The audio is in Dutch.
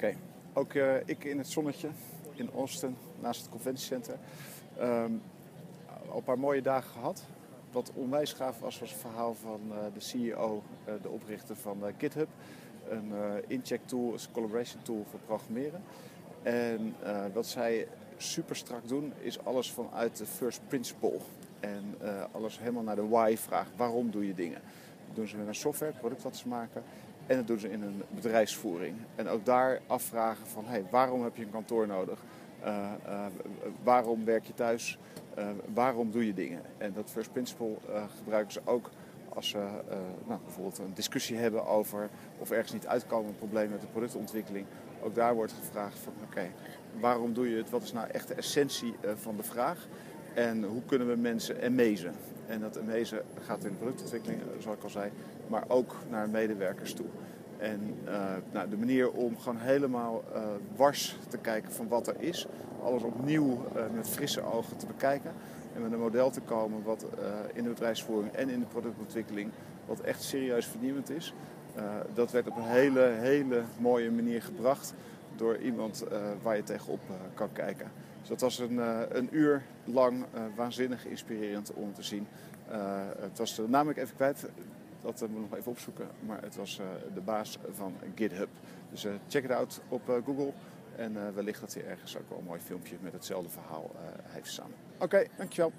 Oké, ook uh, ik in het zonnetje in Austin, naast het conventiecentrum. Um, al een paar mooie dagen gehad. Wat onwijs gaaf was, was het verhaal van uh, de CEO, uh, de oprichter van GitHub. Een incheck tool, een collaboration tool voor programmeren. En wat zij super strak doen, is alles vanuit de first principle. En alles helemaal naar de why vraag. Waarom doe je dingen? Dat doen ze met een software, product wat ze maken. En dat doen ze in een bedrijfsvoering. En ook daar afvragen van hey, waarom heb je een kantoor nodig? Uh, uh, waarom werk je thuis? Uh, waarom doe je dingen? En dat first principle gebruiken ze ook als ze nou, bijvoorbeeld een discussie hebben over of ergens niet uitkomen een probleem met de productontwikkeling. Ook daar wordt gevraagd van oké, waarom doe je het? Wat is nou echt de essentie van de vraag? En hoe kunnen we mensen emezen? En dat emezen gaat in de productontwikkeling, zoals ik al zei, maar ook naar medewerkers toe. En uh, nou, de manier om gewoon helemaal uh, wars te kijken van wat er is. Alles opnieuw met frisse ogen te bekijken. En met een model te komen wat in de bedrijfsvoering en in de productontwikkeling wat echt serieus vernieuwend is. dat werd op een hele, hele mooie manier gebracht door iemand waar je tegenop kan kijken. Dus dat was een, een uur lang waanzinnig inspirerend om te zien. het was de naam ik even kwijt. Dat moeten we nog even opzoeken. Maar het was de baas van GitHub. Dus check het out op Google. En wellicht dat hij ergens ook wel een mooi filmpje met hetzelfde verhaal heeft staan. Oké, dankjewel.